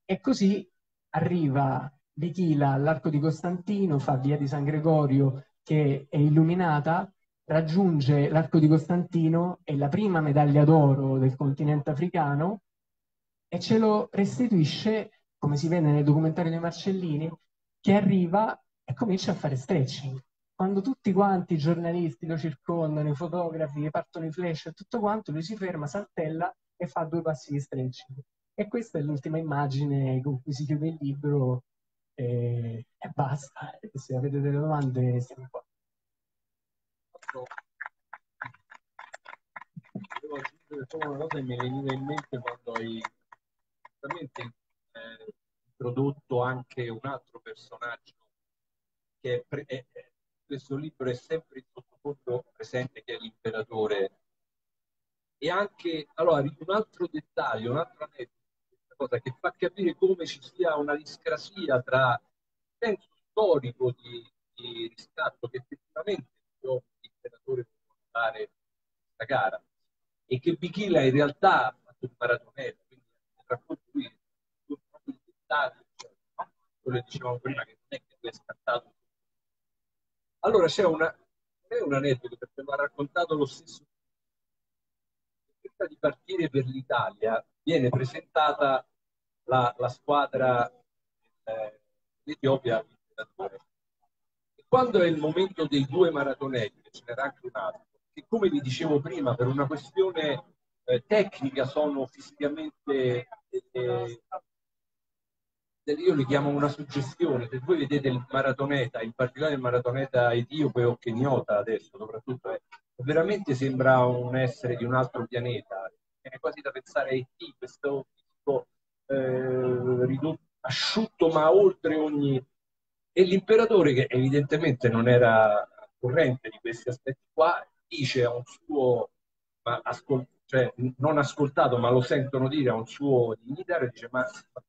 Speaker 2: e così arriva Vichila all'Arco di Costantino, fa via di San Gregorio che è illuminata, raggiunge l'Arco di Costantino, è la prima medaglia d'oro del continente africano e ce lo restituisce, come si vede nel documentario dei Marcellini, che arriva e comincia a fare stretching. Quando tutti quanti i giornalisti lo circondano, i fotografi, partono i flash e tutto quanto, lui si ferma, saltella e fa due passi di stretching. E questa è l'ultima immagine con cui si chiude il libro e, e basta. Se avete delle domande siamo qua.
Speaker 1: Volevo aggiungere solo una cosa che mi è venuta in mente quando hai introdotto anche un altro personaggio che è, pre- è, è, questo libro è sempre in sottofondo presente che è l'imperatore. E anche allora un altro dettaglio, un altro aneddoto cosa che fa capire come ci sia una discrasia tra il senso storico di, di riscatto che effettivamente l'imperatore può fare questa gara e che Bichila in realtà ha fatto un maratonello, quindi nel racconto qui dettaglio, cioè, no? quello che dicevamo prima che non è che lui è scattato. Allora c'è una, è un aneddoto perché l'ha raccontato lo stesso prima di partire per l'Italia viene presentata la, la squadra eh, e quando è il momento dei due maratoneti, ce n'era anche un altro, che come vi dicevo prima, per una questione eh, tecnica sono fisicamente eh, io li chiamo una suggestione, se voi vedete il maratoneta, in particolare il maratoneta etiope o keniota adesso soprattutto, eh, veramente sembra un essere di un altro pianeta, viene quasi da pensare a E.T., questo fisico eh, ridotto, asciutto ma oltre ogni... E l'imperatore, che evidentemente non era corrente di questi aspetti qua, dice a un suo, ma ascol- cioè, non ascoltato, ma lo sentono dire a un suo dignitario, dice ma,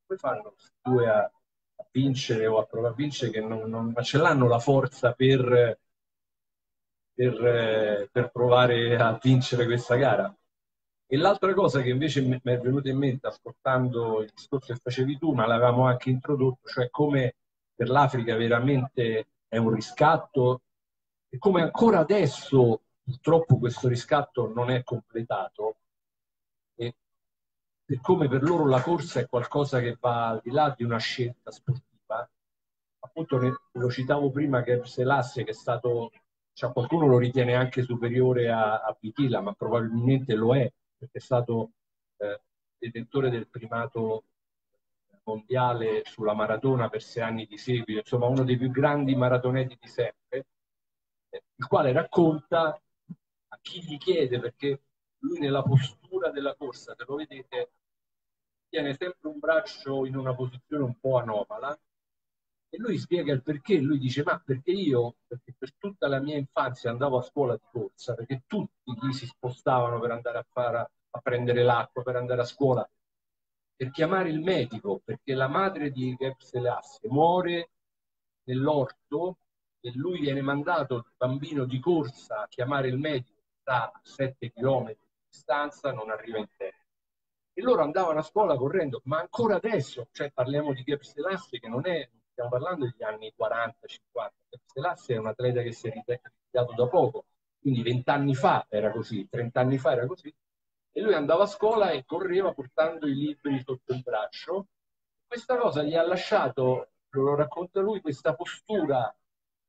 Speaker 1: come fanno questi due a, a, vincere o a provare a vincere che non, non ce l'hanno la forza per, per, per provare a vincere questa gara? E l'altra cosa che invece mi è venuta in mente ascoltando il discorso che facevi tu, ma l'avevamo anche introdotto, cioè come per l'Africa veramente è un riscatto e come ancora adesso purtroppo questo riscatto non è completato e, e come per loro la corsa è qualcosa che va al di là di una scelta sportiva. Appunto ne, lo citavo prima che Selassie che è stato, cioè qualcuno lo ritiene anche superiore a, a Bichila, ma probabilmente lo è perché è stato eh, detentore del primato mondiale sulla maratona per sei anni di seguito, insomma uno dei più grandi maratoneti di sempre, eh, il quale racconta a chi gli chiede, perché lui nella postura della corsa, se lo vedete, tiene sempre un braccio in una posizione un po' anomala, e lui spiega il perché, lui dice ma perché io, perché per tutta la mia infanzia andavo a scuola di corsa, perché tutti lì si spostavano per andare a, fare, a prendere l'acqua, per andare a scuola, per chiamare il medico, perché la madre di Geb Selassie muore nell'orto e lui viene mandato, il bambino di corsa, a chiamare il medico, sta a 7 km di distanza, non arriva in tempo. e loro andavano a scuola correndo, ma ancora adesso, cioè parliamo di Gep Selassie che non è, stiamo parlando degli anni 40-50, Gep Selassie è un atleta che si è ritirato da poco, quindi vent'anni fa era così, trent'anni fa era così, e lui andava a scuola e correva portando i libri sotto il braccio. Questa cosa gli ha lasciato, lo racconta lui, questa postura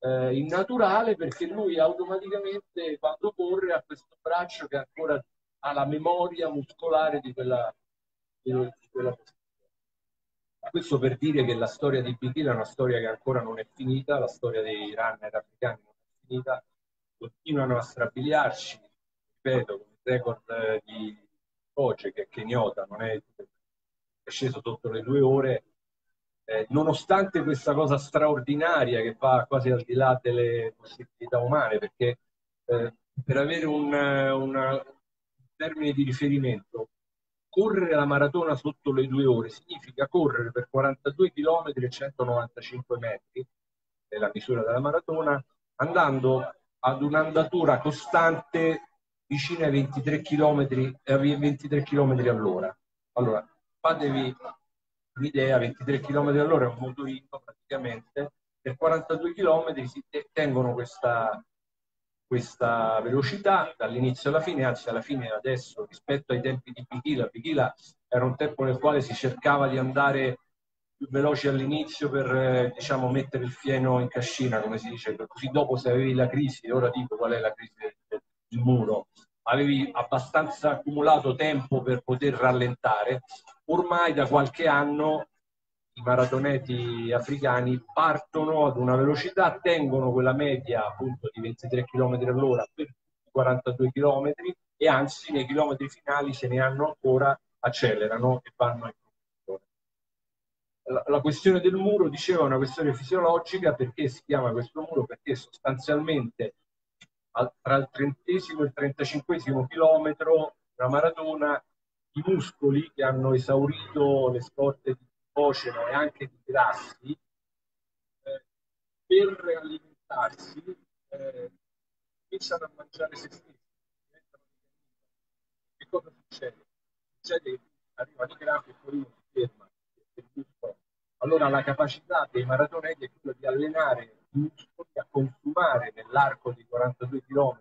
Speaker 1: eh, innaturale perché lui automaticamente quando corre ha questo braccio che ancora ha la memoria muscolare di quella, di quella postura. Questo per dire che la storia di Bichila è una storia che ancora non è finita, la storia dei runner africani non è finita, continuano a strabiliarci, ripeto, con il record di Coce che è keniota, non è, è sceso sotto le due ore, eh, nonostante questa cosa straordinaria che va quasi al di là delle possibilità umane, perché eh, per avere un, una, termine di riferimento, correre la maratona sotto le due ore significa correre per 42 km e 195 metri, è la misura della maratona, andando ad un'andatura costante vicina ai 23 km, eh, 23 km all'ora. Allora, fatevi un'idea, 23 km all'ora è un motorino praticamente, per 42 km si tengono questa, questa velocità dall'inizio alla fine, anzi alla fine adesso rispetto ai tempi di Bichila, Bichila era un tempo nel quale si cercava di andare più veloci all'inizio per diciamo, mettere il fieno in cascina, come si dice, così dopo se avevi la crisi, ora dico qual è la crisi del, del muro, avevi abbastanza accumulato tempo per poter rallentare, ormai da qualche anno i maratoneti africani partono ad una velocità, tengono quella media appunto di 23 km all'ora per 42 km e anzi nei chilometri finali se ne hanno ancora, accelerano e vanno in la, questione del muro, diceva, è una questione fisiologica perché si chiama questo muro? Perché sostanzialmente al, tra il trentesimo e il trentacinquesimo chilometro la maratona i muscoli che hanno esaurito le scorte di glicogeno e anche di grassi eh, per alimentarsi eh, iniziano a mangiare se stessi che cosa succede? succede che arrivano i grassi e poi uno si ferma allora la capacità dei maratoneti è quella di allenare i muscoli a consumare nell'arco di 42 km,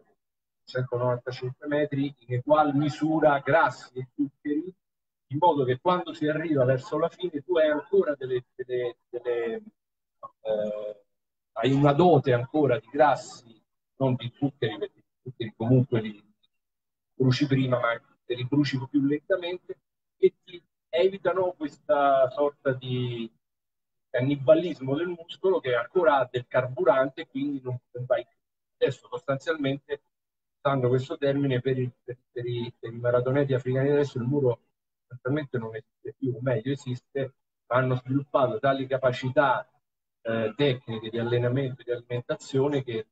Speaker 1: 195 metri, in egual misura grassi e zuccheri, in modo che quando si arriva verso la fine tu hai ancora delle, delle, delle eh, hai una dote ancora di grassi, non di zuccheri, perché i zuccheri comunque li bruci prima, ma te li bruci più lentamente, e ti evitano questa sorta di cannibalismo del muscolo che ancora ha del carburante quindi non vai. Adesso sostanzialmente, usando questo termine, per, i, per, per, i, per i maratoneti africani adesso il muro sostanzialmente non esiste più, o meglio esiste, ma hanno sviluppato tali capacità eh, tecniche di allenamento e di alimentazione che,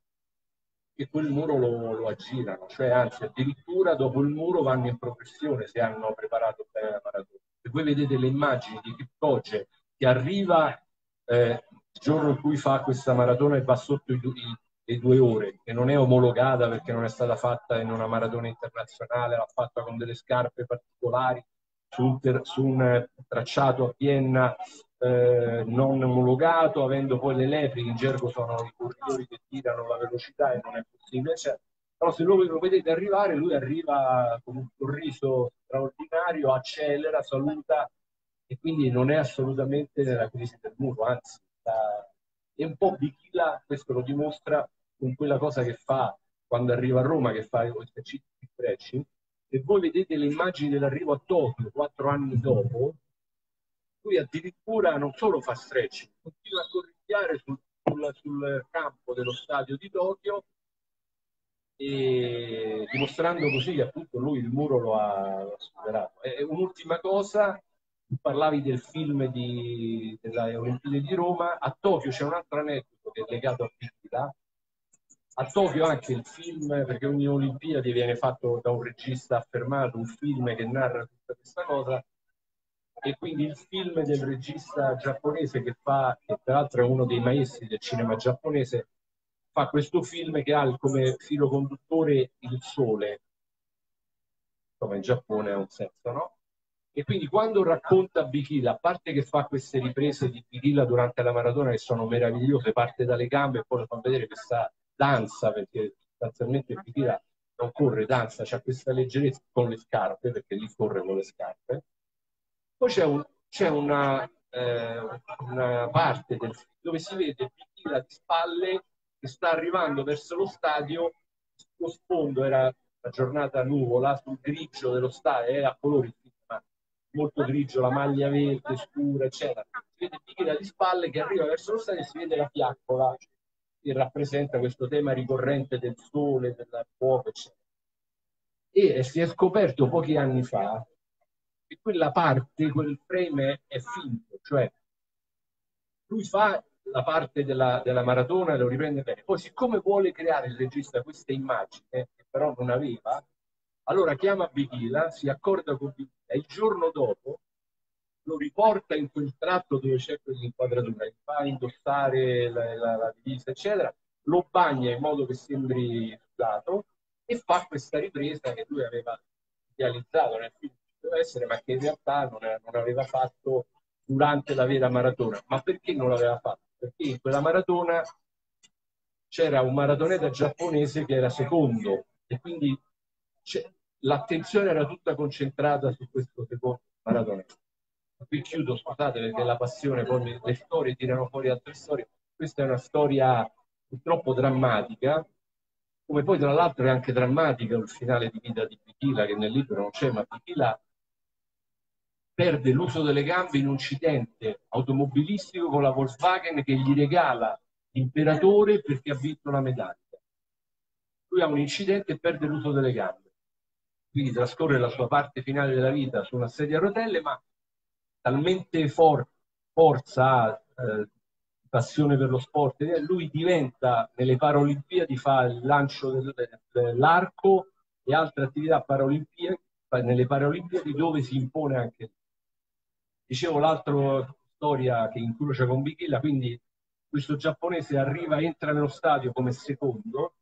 Speaker 1: che quel muro lo, lo, aggirano, cioè anzi addirittura dopo il muro vanno in progressione se hanno preparato bene la maratona. Se voi vedete le immagini di Kipchoge che arriva eh, il giorno in cui fa questa maratona e va sotto i, i, le due ore, che non è omologata perché non è stata fatta in una maratona internazionale, l'ha fatta con delle scarpe particolari su un, ter, su un tracciato a Vienna eh, non omologato, avendo poi le lepri, in gergo sono i corridori che tirano la velocità e non è possibile, cioè, però se voi lo vedete arrivare, lui arriva con un sorriso straordinario, accelera, saluta e quindi non è assolutamente nella crisi del muro, anzi sta... è un po' Bichila, questo lo dimostra con quella cosa che fa quando arriva a Roma, che fa esercizi di stretching, e voi vedete le immagini dell'arrivo a Tokyo quattro anni dopo, lui addirittura non solo fa stretching, continua a corricchiare sul, sul, sul campo dello stadio di Tokyo e dimostrando così che appunto lui il muro lo ha, superato. E un'ultima cosa, parlavi del film di, delle Olimpiadi di Roma, a Tokyo c'è un altro aneddoto che è legato a Piccola. A Tokyo anche il film, perché ogni Olimpiadi viene fatto da un regista affermato, un film che narra tutta questa cosa, e quindi il film del regista giapponese che fa, che tra l'altro è uno dei maestri del cinema giapponese, fa questo film che ha come filo conduttore il sole, come in Giappone ha un senso, no? E quindi quando racconta Bichila, a parte che fa queste riprese di Bichila durante la maratona che sono meravigliose, parte dalle gambe e poi lo fa vedere questa danza, perché sostanzialmente Bichila non corre, danza, c'ha questa leggerezza con le scarpe, perché lì corre con le scarpe. Poi c'è, un, c'è una, eh, una, parte del dove si vede Bichila di spalle che sta arrivando verso lo stadio, lo sfondo era la giornata nuvola, sul grigio dello stadio, era a colori molto grigio, la maglia verde scura, eccetera. Si vede Bichila di spalle che arriva verso lo stadio e si vede la fiaccola rappresenta questo tema ricorrente del sole, del fuoco, eccetera. E si è scoperto pochi anni fa che quella parte, quel frame è finto, cioè lui fa la parte della, della maratona lo riprende bene. Poi, siccome vuole creare il regista questa immagine, che però non aveva, allora chiama Bichila, si accorda con Bichila e il giorno dopo lo riporta in quel tratto dove c'è quell'inquadratura, gli fa indossare la, la, la, divisa, eccetera, lo bagna in modo che sembri sudato e fa questa ripresa che lui aveva realizzato nel film doveva essere, ma che in realtà non, non aveva fatto durante la vera maratona. Ma perché non l'aveva fatto? Perché in quella maratona c'era un maratoneta giapponese che era secondo e quindi l'attenzione era tutta concentrata su questo secondo maratoneta. Qui chiudo, scusate perché la passione, poi le storie tirano fuori altre storie. Questa è una storia purtroppo drammatica, come poi tra l'altro è anche drammatica il finale di vita di Pichila, che nel libro non c'è, ma Pichila perde l'uso delle gambe in un incidente automobilistico con la Volkswagen che gli regala l'imperatore perché ha vinto una medaglia. Lui ha un incidente e perde l'uso delle gambe. Quindi trascorre la sua parte finale della vita su una sedia a rotelle, ma talmente for- forza, eh, passione per lo sport, lui diventa nelle Paralimpiadi, fa il lancio del, dell'arco e altre attività paralimpiadi, nelle Paralimpiadi dove si impone anche. Dicevo l'altra storia che incrocia con Bichilla, quindi questo giapponese arriva, entra nello stadio come secondo,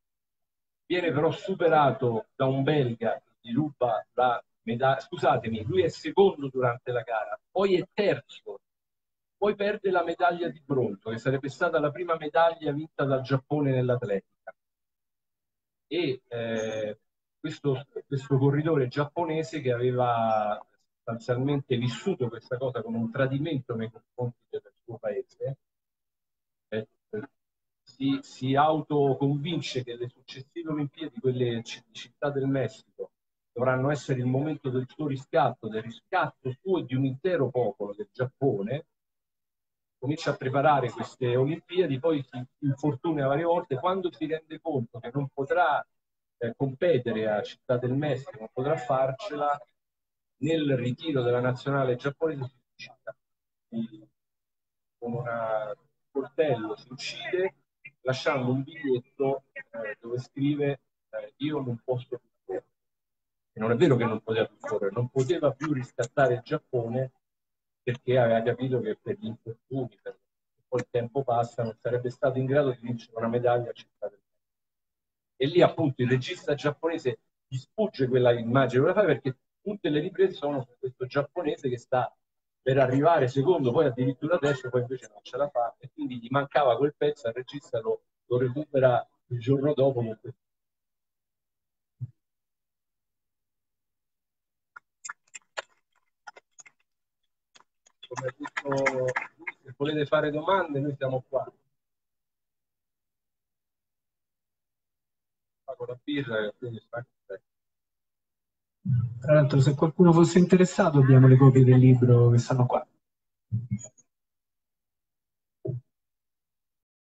Speaker 1: viene però superato da un belga che gli ruba la medaglia, scusatemi, lui è secondo durante la gara, poi è terzo, poi perde la medaglia di bronzo, che sarebbe stata la prima medaglia vinta dal Giappone nell'atletica. E eh, questo, questo corridore giapponese che aveva sostanzialmente vissuto questa cosa come un tradimento nei confronti del suo paese, eh, si, si autoconvince che le successive Olimpiadi, quelle di Città del Messico, dovranno essere il momento del suo riscatto, del riscatto suo e di un intero popolo del Giappone, comincia a preparare queste Olimpiadi, poi si infortuna varie volte, quando si rende conto che non potrà eh, competere a Città del Messico, non potrà farcela, nel ritiro della nazionale giapponese si uccide. Con un coltello si uccide lasciando un biglietto eh, dove scrive eh, io non posso non è vero che non poteva più correre, non poteva più riscattare il Giappone perché aveva capito che per gli infortuni, per poi il tempo passa, non sarebbe stato in grado di vincere una medaglia a Città del E lì appunto il regista giapponese gli sfugge quella immagine, quella fa perché tutte le riprese sono su questo giapponese che sta per arrivare secondo, poi addirittura adesso, poi invece non ce la fa e quindi gli mancava quel pezzo, il regista lo, lo recupera il giorno dopo con questo come tutto, se volete fare domande noi siamo qua. Pago la birra quindi
Speaker 2: Tra l'altro se qualcuno fosse interessato abbiamo le copie del libro che stanno qua.